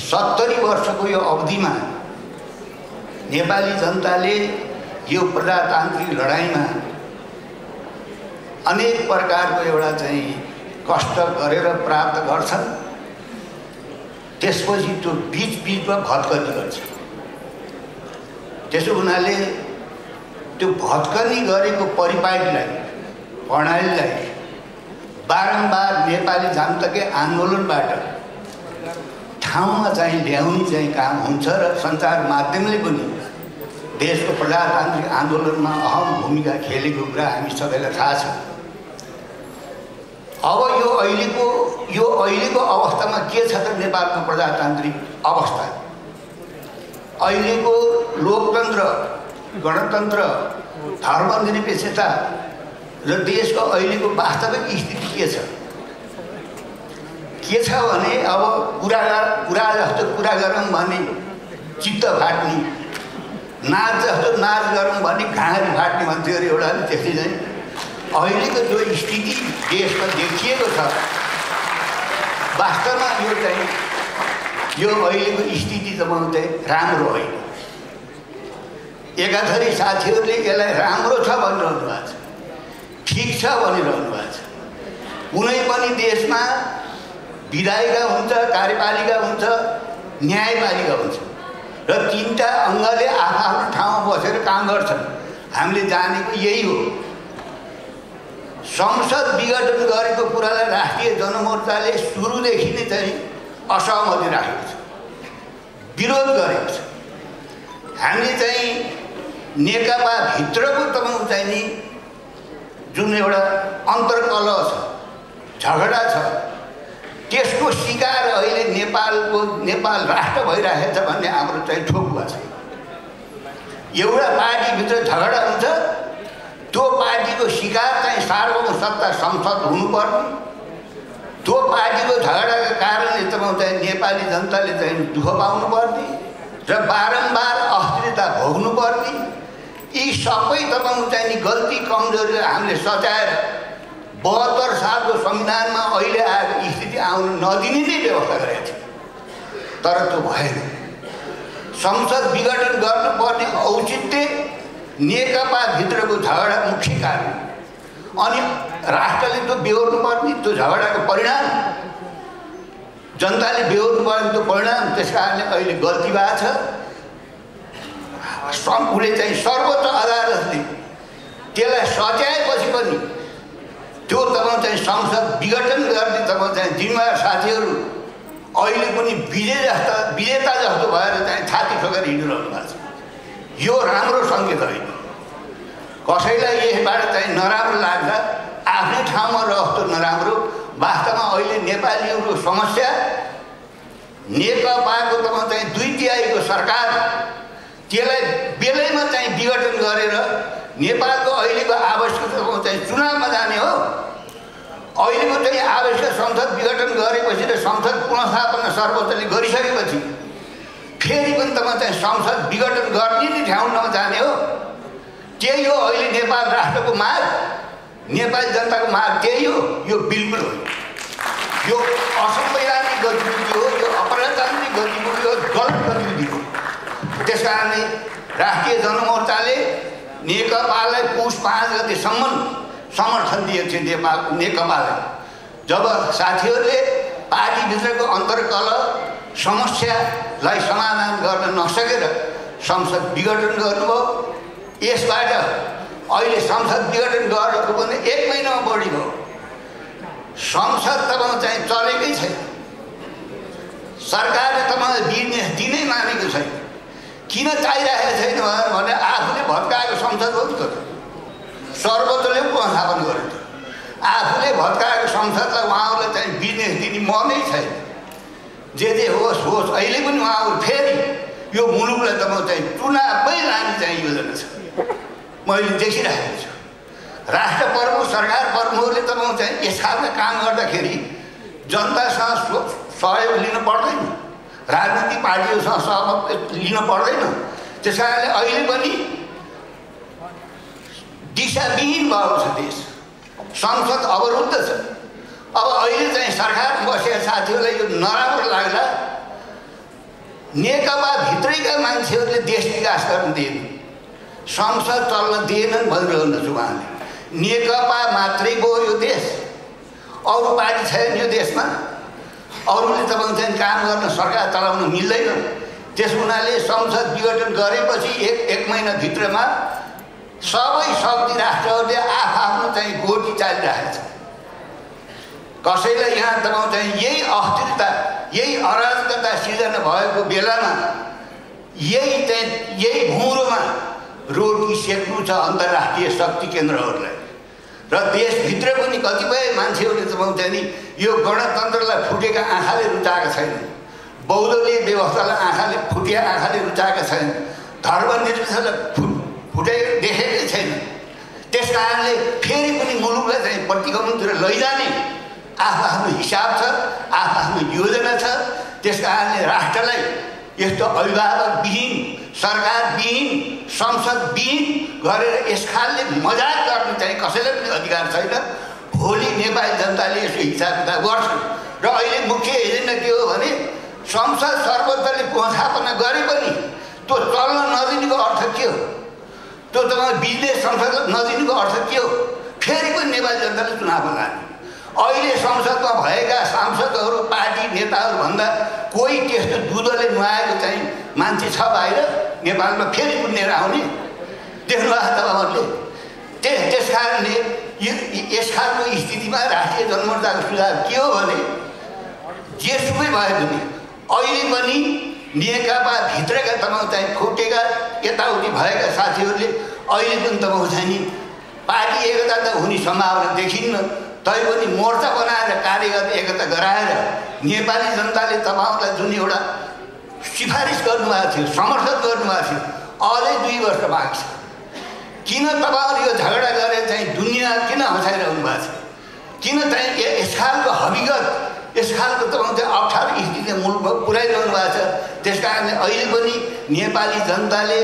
सत्तरी वर्षको यो अवधिमा नेपाली जनताले यो प्रजातान्त्रिक लडाइँमा अनेक प्रकारको एउटा चाहिँ कष्ट गरेर प्राप्त गर्छन्। त्यसपछि त्यो बिच बिचमा भत्कनी गर्छ। त्यसो हुनाले त्यो भत्कनी गरेको परिपाटीलाई प्रणालीलाई बारम्बार नेपाली जानतकै आन्दोलनबाट ठाउँमा चाहिँ ल्याउने चाहिँ काम हुन्छ र सञ्चार माध्यमले पनि देशको प्रजातान्त्रिक आन्दोलनमा अहम भूमिका खेलेको कुरा हामी सबैलाई थाहा छ। अब यो अहिलेको यो अहिलेको अवस्थामा के छ त नेपालको प्रजातान्त्रिक अवस्था? अहिलेको लोकतन्त्र गणतन्त्र धर्मनिरपेक्षता र देशको अहिलेको वास्तविक स्थिति के छ? के छ भने अब कुरा कुरा जस्तो कुरा गरौँ भने चित्त फाट्ने। नाच जस्तो नाच गरौँ भने घाँडी फाट्ने भन्थ्यो अरे एउटा त्यस्तै चाहिँ। अहिलेको जो स्थिति देशमा देखिएको छ वास्तवमा यो चाहिँ यो अहिलेको स्थिति त चाहिँ राम्रो होइन। एकाथरी साथीहरूले यसलाई राम्रो छ भनिरहनु भएको छ ठिक छ भनिरहनु भएको छ। कुनै पनि देशमा विधायिका हुन्छ कार्यपालिका हुन्छ न्यायपालिका हुन्छ। र तिनवटा अङ्गले आफ्नो ठाउँमा बसेर काम गर्छन्। हामीले जानेको यही हो। संसद विघटन गरेको कुरालाई राष्ट्रिय जनमोर्चाले सुरुदेखि नै चाहिँ असहमति राखेको छ। विरोध गरेको छ। हामीले चाहिँ नेकपाभित्रको तपाईँको चाहिँ नि जुन एउटा अन्तर्कल छ झगडा छ त्यसको शिकार अहिले नेपालको नेपाल राष्ट्र भइरहेको छ भन्ने हाम्रो चाहिँ ठोकुवा छ। एउटा पार्टीभित्र झगडा हुन्छ त्यो पार्टीको शिकार चाहिँ सार्वभौम सत्ता संसद हुनुपर्ने। त्यो पार्टीको झगडाको कारणले तपाईँ चाहिँ नेपाली जनताले चाहिँ दुःख पाउनुपर्ने र बारम्बार अस्थिरता भोग्नुपर्ने। यी सबै तपाईँको चाहिँ गल्ती कमजोरी हामीले सच्याएर बहत्तर सालको संविधानमा अहिले आएको स्थिति आउनु नदिने नै व्यवस्था गरेको थियो। तर त्यो भएन। संसद विघटन गर्नुपर्ने औचित्य नेकपाभित्रको झगडा मुख्य कारण। अनि राष्ट्रले त्यो बेहोर्नु पर्ने त्यो झगडाको परिणाम जनताले बेहोर्नु पर्ने त्यो परिणाम त्यस कारणले अहिले गल्ती भएको छ। उसले चाहिँ सर्वोच्च अदालतले त्यसलाई सच्याएपछि पनि त्यो तपाईँ चाहिँ संसद विघटन गर्ने तपाईँ चाहिँ जिम्मेवार साथीहरू अहिले पनि विजय जस्ता विजेता जस्तो भएर चाहिँ छाती ठोकेर हिँडिरहनु भएको छ। यो राम्रो सङ्केत होइन। कसैलाई यसबाट चाहिँ नराम्रो लाग्छ आफ्नै ठाउँमा जस्तो नराम्रो। वास्तवमा अहिले नेपालीहरूको समस्या नेकपाको तपाईँ चाहिँ दुई तिहाईको सरकार त्यसलाई बेलैमा चाहिँ विघटन गरेर नेपालको अहिलेको आवश्यकता चाहिँ चुनावमा जाने अहिलेको चाहिँ आवश्यक संसद विघटन गरेपछि र संसद पुनस्थापना सर्वोच्चले गरिसकेपछि फेरि पनि तपाईँ चाहिँ संसद विघटन गर्ने नै ठाउँमा जाने हो। त्यही हो अहिले नेपाल राष्ट्रको माग। नेपाली जनताको माग त्यही हो। यो बिल्कुल हो। यो असंवैधानिक गतिविधि हो। यो अपराजतान्त्रिक गतिविधि हो। गलत गतिविधि हो। त्यस कारणले राष्ट्रिय जनमोर्चाले नेकपालाई पुस पाँच गतिसम्म समर्थन दिएको थियो नेपाल नेकपालाई जब साथीहरूले पार्टीभित्रको अन्तर्कल समस्यालाई समाधान गर्न नसकेर संसद विघटन गर्नुभयो यसबाट अहिले संसद विघटन गरेको पनि एक महिनामा बढी भयो। संसद तपाईँ चाहिँ चलेकै छैन। सरकारले तपाईँलाई बिजनेस दिनै मानेको छैन। किन चाहिरहेको छैन भने आफूले भत्काएको संसद हो नि त। सर्वोच्चले पुनस्थापन गरेको आफूले भत्काएको संसदलाई उहाँहरूले चाहिँ बिजनेस दिने मनै छैन। जे जे होस् होस् अहिले पनि उहाँहरू फेरि यो मुलुकलाई तपाईँ चाहिँ चुनावमै लाने चाहिँ योजना छ। मैले देखिरहेको छु। राष्ट्र प्रमुख सरकार प्रमुखहरूले तपाईँ चाहिँ यस काम गर्दाखेरि जनतासँग सहयोग लिनु पर्दैन। राजनीतिक पार्टीहरूसँग सहमत लिन पर्दैन। त्यस कारणले अहिले पनि दिशाविहीन भएको छ देश। संसद अवरुद्ध छ। अब अहिले चाहिँ सरकार बसेका साथीहरूलाई यो नराम्रो लाग्ला। नेकपाभित्रैका मान्छेहरूले देश विकास गर्न दिएन। संसद चल्न दिएनन् भनिरहनुहोस् उहाँले। नेकपा मात्रै भयो यो देश। अरू पार्टी छैन यो देशमा। अरूले तपाईँको चाहिँ काम गर्न सरकार चलाउन मिल्दैन। त्यस हुनाले संसद विघटन गरेपछि एक एक महिनाभित्रमा सबै शक्ति राष्ट्रहरूले आफआफ्नो चाहिँ गोटी चालिरहेको छ कसैलाई यहाँ तपाईँको चाहिँ यही अस्थिरता यही अराजकता सिर्जना भएको बेलामा यही चाहिँ यही भुँरोमा रोटी सेक्नु छ अन्तर्राष्ट्रिय शक्ति केन्द्रहरूलाई र देशभित्र पनि कतिपय मान्छेहरूले तपाईँको चाहिँ नि यो गणतन्त्रलाई फुटेका आँखाले रुचाएका छैन बौद्धले व्यवस्थालाई आँखाले फुटिया आँखाले रुचाएका छैन धर्मनिरपेक्षलाई फु फुटे देखेकै छैन। त्यस कारणले फेरि पनि मुलुकलाई चाहिँ प्रतिगमनतिर लैजाने आफ्नो आफ्नो हिसाब छ आफ्नो आफ्नो योजना छ। त्यस कारणले राष्ट्रलाई यस्तो अभिभावकविहीन सरकारविहीन संसदविहीन गरेर यस खालले मजाक गर्ने चाहिँ कसैलाई पनि अधिकार छैन। भोलि नेपाली जनताले यसको हिसाब किताब गर्छन् र अहिले मुख्य एजेन्डा के हो भने संसद सर्वोच्चले व्यवस्थापना गरे पनि त्यो चल्न नदिनुको अर्थ के हो? त्यो तपाईँ बिजनेस संसद नदिनुको अर्थ के हो फेरि पनि नेपाली जनताले चुनाव लाने अहिले संसदमा भएका सांसदहरू पार्टी नेताहरूभन्दा कोही त्यस्तो दुधले नुहाएको चाहिँ मान्छे छ बाहिर नेपालमा फेरि पुण्येर आउने देख्नुभएको तपाईँहरूले त्यस त्यस कारणले यस खालको स्थितिमा राष्ट्रिय जनमोर्चाको सुझाव के हो भने जेसुकै भए पनि अहिले पनि नेकपाभित्रका तपाईँको चाहिँ फुटेका यताउति भएका साथीहरूले अहिले पनि तपाईँको चाहिँ नि। पार्टी एकता त हुने सम्भावना देखिन्न तैपनि मोर्चा बनाएर कार्यगत एकता गराएर नेपाली जनताले तपाईँहरूलाई जुन एउटा सिफारिस गर्नुभएको थियो समर्थन गर्नुभएको थियो अझै दुई वर्ष बाँकी छ। किन तपाईँहरू यो झगडा गरेर चाहिँ दुनियाँ किन हँसाइरहनु भएको छ? किन चाहिँ यस खालको हविगत यस खालको तपाईँको अप्ठ्यारो स्थिति मुलुकमा पुऱ्याइरहनु भएको छ। त्यस कारणले अहिले पनि नेपाली जनताले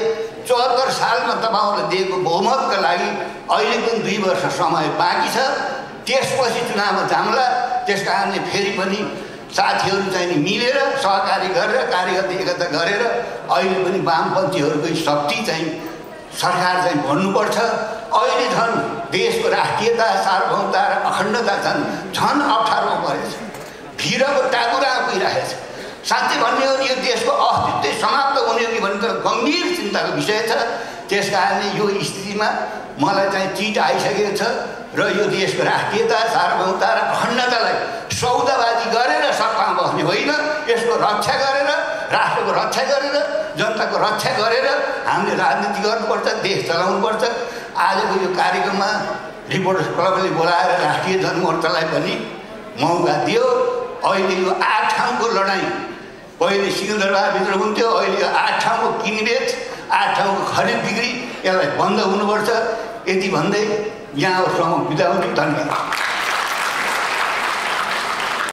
चौहत्तर सालमा तपाईँहरूलाई दिएको बहुमतका लागि अहिले पनि दुई वर्ष समय बाँकी छ। त्यसपछि चुनावमा जाम्ला त्यस कारणले फेरि पनि साथीहरू चाहिँ नि मिलेर सहकारी गरेर कार्यगत एकता गरेर अहिले पनि वामपन्थीहरूकै शक्ति चाहिँ सरकार चाहिँ भन्नुपर्छ। अहिले झन् देशको राष्ट्रियता सार्वभौमता र अखण्डता झन् झन् टाकुरा गइरहेछ साँच्चै भन्ने हो यो देशको अस्तित्वै समाप्त हुने हो कि भन्ने गम्भीर चिन्ताको विषय छ। त्यस कारणले यो स्थितिमा मलाई चाहिँ चिट आइसकेको छ र यो देशको राष्ट्रियता सार्वभौमता र अखण्डतालाई सौदाबाजी गरेर सत्तामा बस्ने होइन। यसको रक्षा गरेर राष्ट्रको रक्षा गरेर जनताको रक्षा गरेर हामीले राजनीति गर्नुपर्छ देश चलाउनुपर्छ। आजको यो कार्यक्रममा रिपोर्टर्स क्लबले बोलाएर राष्ट्रिय जनमोर्चालाई पनि मौका दियो। अहिले यो आठ ठाउँको लडाइँ पहिले सिंहदरबारभित्र हुन्थ्यो अहिले यो आठ ठाउँको किनबेच आठ ठाउँको खरिद बिक्री यसलाई बन्द हुनुपर्छ। यति भन्दै यहाँ बिदा हुनु धन्यवाद।